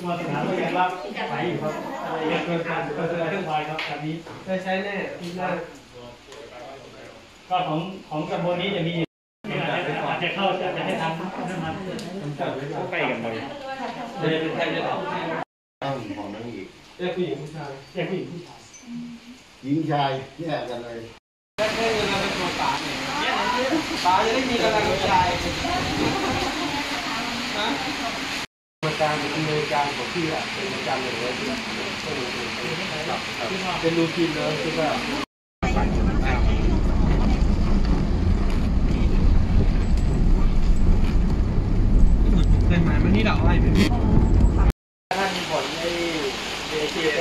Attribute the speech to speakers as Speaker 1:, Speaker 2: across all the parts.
Speaker 1: ตัวสนามก็ยังรับไหวอยู่ครับอะไรยังเกินการเกินการเครื่องไฟครับแบบนี้
Speaker 2: ได้ใช้แน่ที่หน้า
Speaker 1: ก็ของของตำบลนี้จะมีอาจจะเข้าอาจจะให้ทำนะ
Speaker 2: ครับใก่อน
Speaker 1: ไปกันบ่อย
Speaker 2: เลยเป็นใครจะตอบ
Speaker 3: ตั้งของนั่งอีก
Speaker 2: เรียกผู้หญิงผู้ชาย
Speaker 1: เรียกผู้หญิงผู้ชาย
Speaker 3: หญิงชายแยกกันเลย
Speaker 2: แค่เงินเราเป็นตัวป๋าเนี่ยป๋าจะได้มีกำลังใจนะ กรรมการเป็นอำนวยการของพี่อะเป็นประจำเลยเป็นรูทีนเลยคือว่าเคยมาเมื่อนี้เราให้เป็นถ้ามีผลในเอทีเ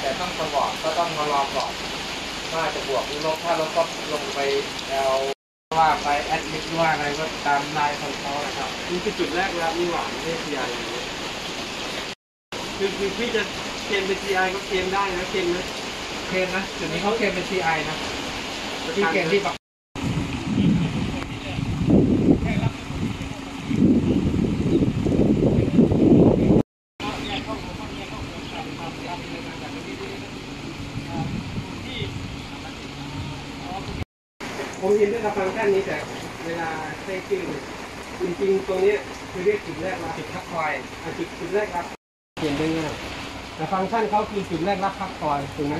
Speaker 2: แต่ต้องประกอบก็ต้องมารอก่อนว่าจะบวกหรือลบถ้าลบก็ลงไปเอา ว่าไปแอดมิดว่าอะไรก็ตามนายของเขานะครับนี่คือจุดแรกแล้วนี่หวานไม่ทีไอคือคือพี่จะเกมเป็นทีไอก็เกมได้นะเกมนะเกมนะจุดนี้เขาเกมเป็นทีไอนะที่เกมที่ปัก ผมยินด้วยกับฟังก์ชันนี้แต่เวลาใช้ชื่อเนี่ยจริงๆตรงเนี้ยคือเรียกจุดแรกรับจุดพักคอยอะจุดจุดแรกรับเขียนได้ง่ายแต่ฟังก์ชันเขาคือจุดแรกรับพักคอยถูกไหม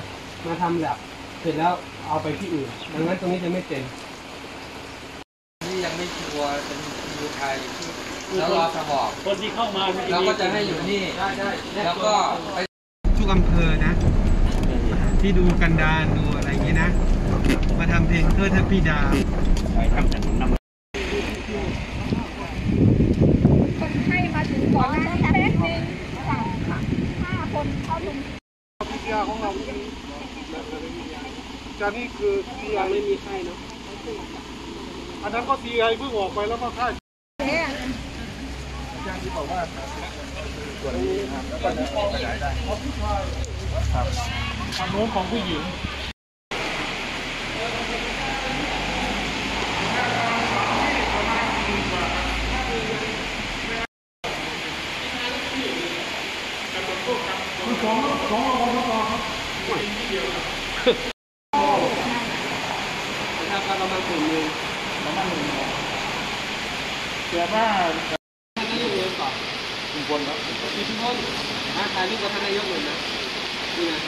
Speaker 2: มาทำแบบเสร็จแล้วเอาไปที่อื่นดังนั้นตรงนี้จะไม่เต็ม
Speaker 4: นี่ยังไม่ชัวร์เป็นยูไทยแล้วรอสบอก
Speaker 1: คนที่เข้ามา
Speaker 4: เราก็จะให้อยู่นี่
Speaker 2: ได้ได้
Speaker 4: แล้วก็ไป
Speaker 2: ทุกอำเภอนะ ที่ดูกันดานดูอะไรอย่างนี้นะ มาทำเพลงเพื่อเทพธิดา
Speaker 1: ไปทำแต่น้ำ
Speaker 5: คนไข้มาถึงก่อนหน้าแป๊บนึงค่ะห้าคนเข้าลง
Speaker 6: วิทยาของเราจานี่คือพี่
Speaker 2: ยังไม่มีไข้เนาะ
Speaker 6: อันนั้นก็ทีไอเพิ่งออกไปแล้วก็ค่าย
Speaker 5: เอ๊ะ
Speaker 1: ทางโน้นของผู้หญิง
Speaker 2: ทำการประมาณกลุ่มหนึ่ง
Speaker 1: เกิดว่า
Speaker 2: ท่านนายกเลยก่อนทุกคนครับทุกคนมาถ่ายรูปกับท่านนายกหน่อยนะนี่นะ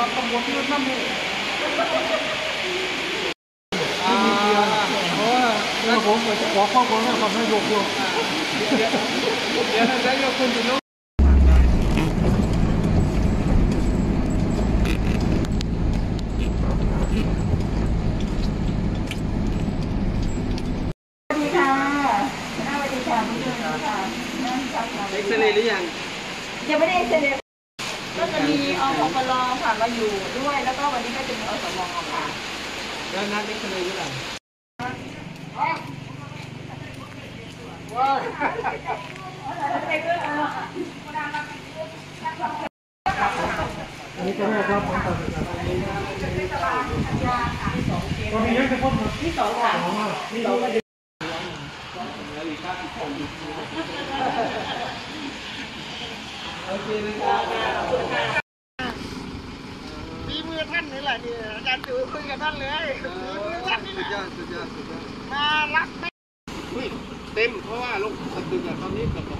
Speaker 6: รับตำรวจที่นั่นนี่
Speaker 2: อ่าเพราะว่า
Speaker 6: แล้ว ผมขอข้อมูลให้ความให้ยกยก
Speaker 2: เดี๋ยวท่านนายกคุณจะรู้
Speaker 5: สวัสดีค่ะสวัสดีค่ะคุณผู้ชมค่ะ
Speaker 2: เอ็กซเรย์หรือยัง
Speaker 5: ยังไม่ได้เสร็จก็ จะมีอสมรค่ะมาอยู่ด้วยแล้วก็วันนี้ก็จะมีอสมค่ะ
Speaker 2: แล้วนัดเอ็กซเรย์หรือยัง
Speaker 6: อันนี้ก็ได้ครับผมตัดสินใจตอนนี้ยังจะพบที่สองค่ะที่สองก็จะ
Speaker 2: โอเคนะครับ
Speaker 6: ฝีมือ ท่านนี่แหละนี่อาจารย์จูคุยกับท่านเลยฝีมือท่านนี่
Speaker 2: สุด
Speaker 6: แห
Speaker 2: ยอ
Speaker 6: ละ
Speaker 2: ดสุดยอดสุดยอด
Speaker 6: มารักไม่อุ้ยเต็มเพราะว่าลงสตึกอะตอนนี้เกือบสองรอบ